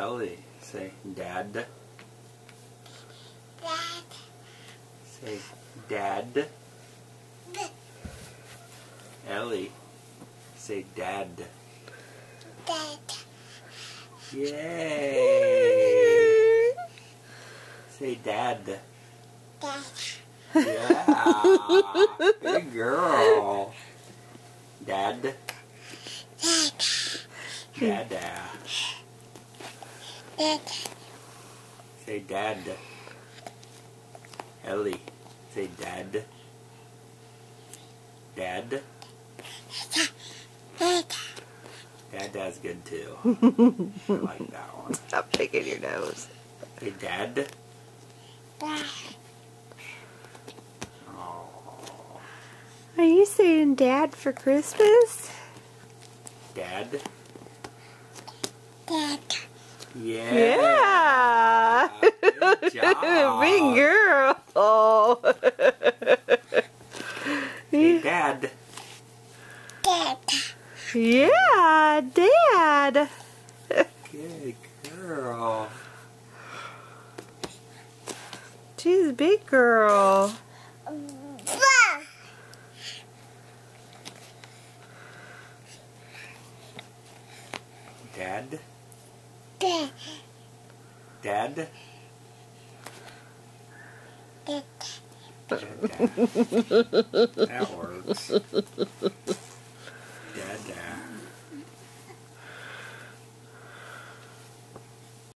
Ellie, say dad. Dad. Say dad. B. Ellie, say dad. Dad. Yay! say dad. Dad. Yeah! Good girl. Dad. Dad. Dada. Dad. Say dad. Ellie, say dad. Dad. Dad. Dada's good too. I like that one. Stop picking your nose. Say dad. Dad. Oh. Are you saying dad for Christmas? Dad. Dad. Yeah. Yeah. Good job. Big girl. Say dad. Dad. yeah, dad. Good girl. She's a big girl. Dad. Dad. Dad. Dad. Dad. That works.